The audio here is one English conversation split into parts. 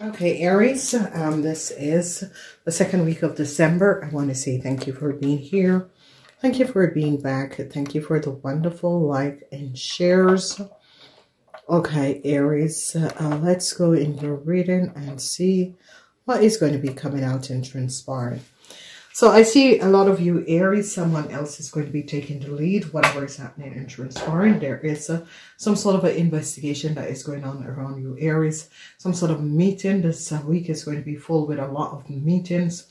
Okay, Aries, um, this is the second week of December. I want to say thank you for being here. Thank you for being back. Thank you for the wonderful like and shares. Okay, Aries, uh, let's go in your reading and see what is going to be coming out and transpiring. So I see a lot of you Aries, someone else is going to be taking the lead, whatever is happening and transpiring. There is a, some sort of an investigation that is going on around you Aries. Some sort of meeting. This uh, week is going to be full with a lot of meetings.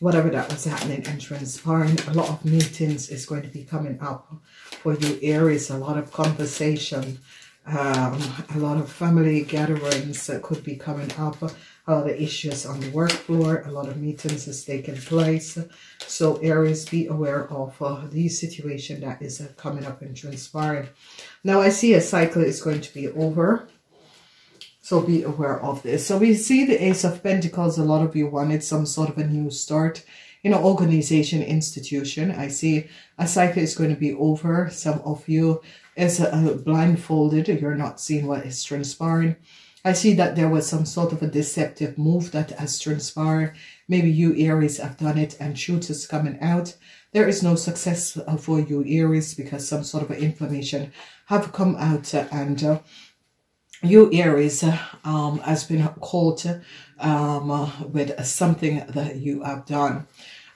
Whatever that was happening and transpiring, a lot of meetings is going to be coming up for you Aries. A lot of conversation, um, a lot of family gatherings that could be coming up a lot of issues on the work floor, a lot of meetings is taking place. So Aries, be aware of uh, the situation that is uh, coming up and transpiring. Now I see a cycle is going to be over. So be aware of this. So we see the Ace of Pentacles. A lot of you wanted some sort of a new start in an organization, institution. I see a cycle is going to be over. Some of you is uh, blindfolded. You're not seeing what is transpiring. I see that there was some sort of a deceptive move that has transpired. Maybe you Aries have done it and truth is coming out. There is no success for you Aries because some sort of information have come out and uh, you Aries um, has been caught um, with something that you have done.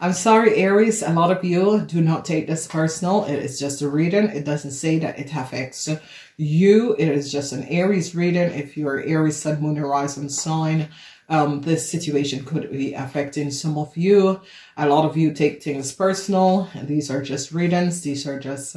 I'm sorry, Aries, a lot of you do not take this personal. It is just a reading. It doesn't say that it affects you. It is just an Aries reading. If you're Aries, Sun, Moon, Horizon sign, um, this situation could be affecting some of you. A lot of you take things personal. And these are just readings. These are just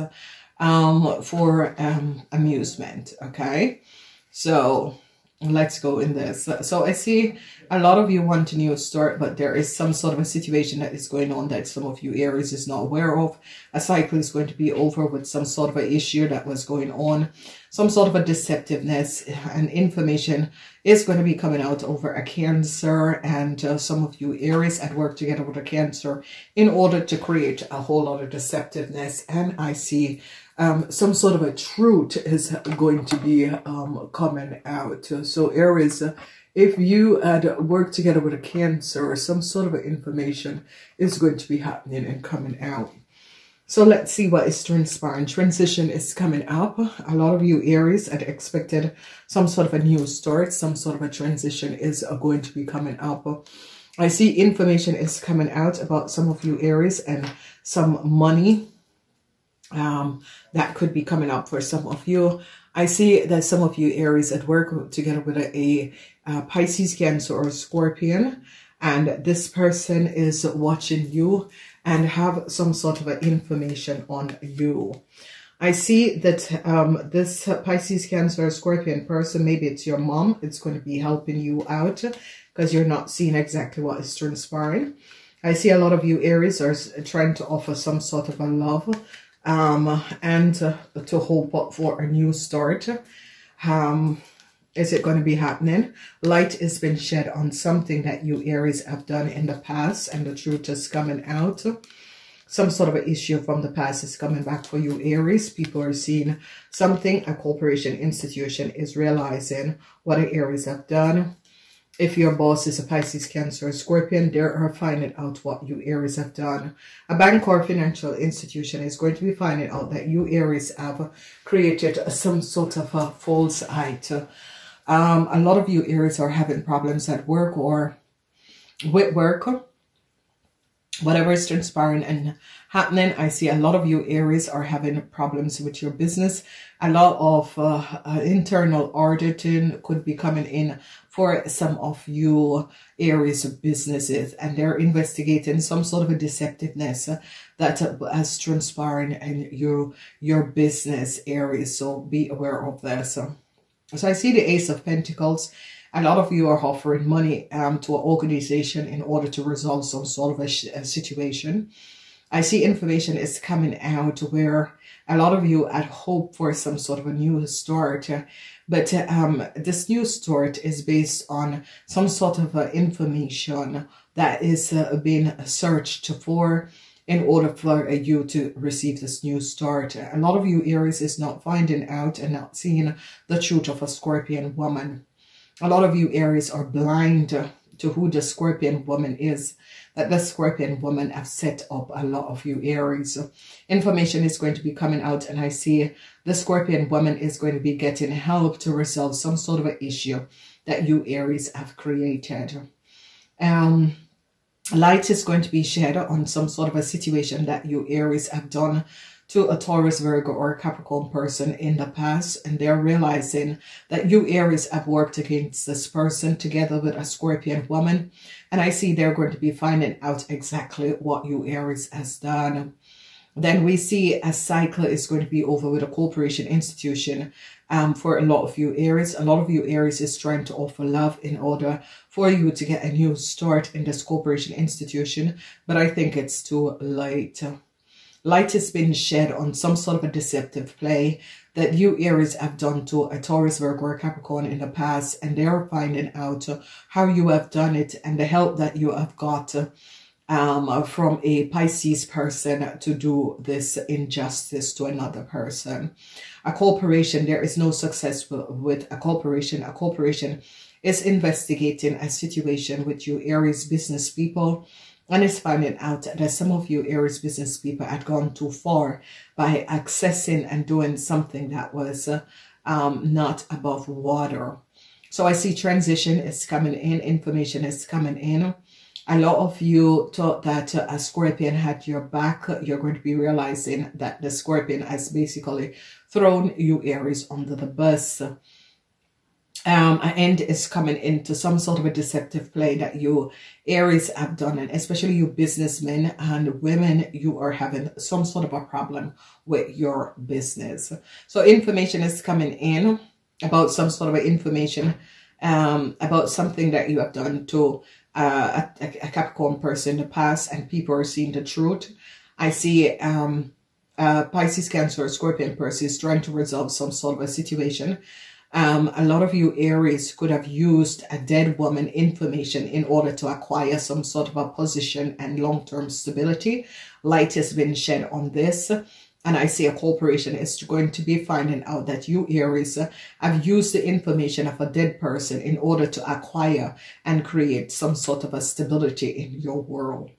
um, for um, amusement, okay? So let's go in this. So I see a lot of you want a new start, but there is some sort of a situation that is going on that some of you Aries is not aware of. A cycle is going to be over with some sort of an issue that was going on. Some sort of a deceptiveness and information is going to be coming out over a Cancer and uh, some of you Aries at work together with a Cancer in order to create a whole lot of deceptiveness. And I see um, some sort of a truth is going to be um, coming out. So Aries, if you had worked together with a cancer some sort of information is going to be happening and coming out. So let's see what is transpiring. Transition is coming up. A lot of you Aries had expected some sort of a new start. Some sort of a transition is going to be coming up. I see information is coming out about some of you Aries and some money um, that could be coming up for some of you. I see that some of you Aries at work together with a, a, Pisces, Cancer, or Scorpion, and this person is watching you and have some sort of information on you. I see that um, this Pisces, Cancer, or Scorpion person, maybe it's your mom, it's going to be helping you out because you're not seeing exactly what is transpiring. I see a lot of you Aries are trying to offer some sort of a love um, and uh, to hope for a new start. Um, is it going to be happening? Light has been shed on something that you Aries have done in the past and the truth is coming out. Some sort of an issue from the past is coming back for you Aries. People are seeing something, a corporation institution is realizing what Aries have done if your boss is a Pisces, Cancer, Scorpion, they are finding out what you Aries have done. A bank or financial institution is going to be finding out that you Aries have created some sort of a false height. Um, a lot of you Aries are having problems at work or with work. Whatever is transpiring and happening, I see a lot of you Aries are having problems with your business. A lot of uh, uh, internal auditing could be coming in for some of you areas of businesses and they're investigating some sort of a deceptiveness that has transpired in your your business areas so be aware of this so i see the ace of pentacles a lot of you are offering money um, to an organization in order to resolve some sort of a, a situation i see information is coming out where a lot of you had hope for some sort of a new start but um, this new start is based on some sort of uh, information that is uh, being searched for in order for uh, you to receive this new start. A lot of you Aries is not finding out and not seeing the truth of a Scorpion woman. A lot of you Aries are blind to who the Scorpion woman is. That the Scorpion woman have set up a lot of you Aries. Information is going to be coming out and I see the Scorpion woman is going to be getting help to resolve some sort of an issue that you Aries have created. Um, light is going to be shed on some sort of a situation that you Aries have done to a Taurus, Virgo, or a Capricorn person in the past, and they're realizing that you Aries have worked against this person together with a Scorpion woman, and I see they're going to be finding out exactly what you Aries has done. Then we see a cycle is going to be over with a corporation institution um, for a lot of you Aries. A lot of you Aries is trying to offer love in order for you to get a new start in this corporation institution, but I think it's too late. Light has been shed on some sort of a deceptive play that you Aries have done to a Taurus, Virgo, or Capricorn in the past, and they're finding out how you have done it and the help that you have got um, from a Pisces person to do this injustice to another person. A corporation, there is no success with a corporation. A corporation is investigating a situation with you Aries business people and is finding out that some of you Aries business people had gone too far by accessing and doing something that was uh, um, not above water. So I see transition is coming in, information is coming in. A lot of you thought that a scorpion had your back. You're going to be realizing that the scorpion has basically thrown you Aries under the bus um, an end is coming into some sort of a deceptive play that you Aries have done, and especially you businessmen and women, you are having some sort of a problem with your business. So information is coming in about some sort of information um, about something that you have done to uh, a, a, Capricorn person in the past, and people are seeing the truth. I see um, uh, Pisces, Cancer, Scorpion person is trying to resolve some sort of a situation um, a lot of you Aries could have used a dead woman information in order to acquire some sort of a position and long-term stability. Light has been shed on this. And I see a corporation is going to be finding out that you Aries have used the information of a dead person in order to acquire and create some sort of a stability in your world.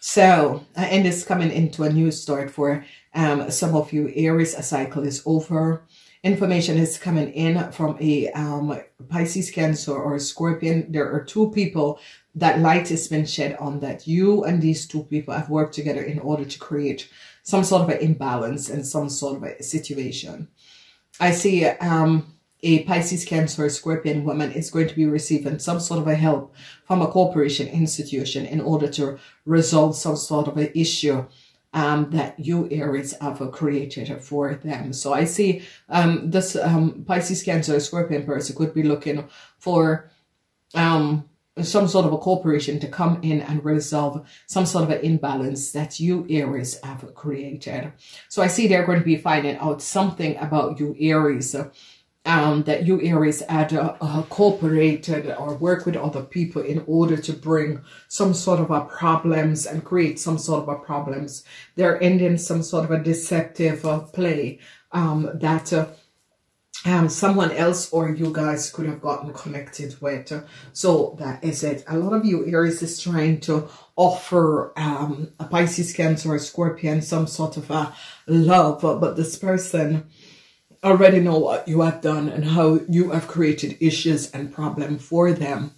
So, and it's coming into a new start for um, some of you Aries. A cycle is over information is coming in from a um, Pisces, Cancer, or a Scorpion. There are two people that light has been shed on that you and these two people have worked together in order to create some sort of an imbalance and some sort of a situation. I see um, a Pisces, Cancer, Scorpion woman is going to be receiving some sort of a help from a corporation institution in order to resolve some sort of an issue um, that you Aries have created for them. So I see um, this um, Pisces, Cancer, Scorpion person could be looking for um, some sort of a corporation to come in and resolve some sort of an imbalance that you Aries have created. So I see they're going to be finding out something about you Aries um, that you Aries had uh, uh, cooperated or work with other people in order to bring some sort of a problems and create some sort of a problems. They're ending some sort of a deceptive uh, play um, that uh, um, someone else or you guys could have gotten connected with. So that is it. A lot of you Aries is trying to offer um, a Pisces, Cancer, or Scorpion some sort of a love, but this person already know what you have done and how you have created issues and problem for them.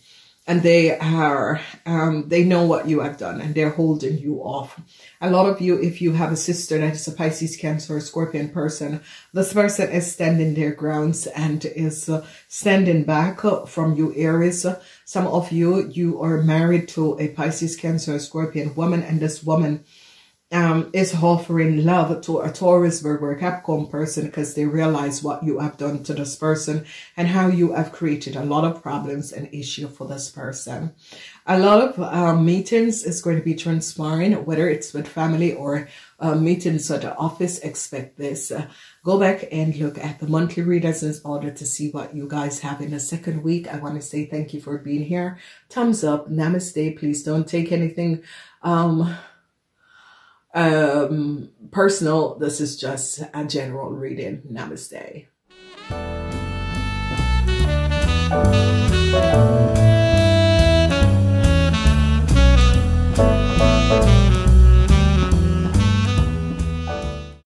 And they are, um, they know what you have done and they're holding you off. A lot of you, if you have a sister that is a Pisces, Cancer, or Scorpion person, this person is standing their grounds and is uh, standing back from you Aries. Some of you, you are married to a Pisces, Cancer, Scorpion woman and this woman um, is offering love to a Taurus, Virgo, or Capricorn person because they realize what you have done to this person and how you have created a lot of problems and issue for this person. A lot of um, meetings is going to be transpiring, whether it's with family or uh, meetings at the office. Expect this. Uh, go back and look at the monthly readers in order to see what you guys have in the second week. I want to say thank you for being here. Thumbs up. Namaste. Please don't take anything um, um, personal. This is just a general reading. Namaste.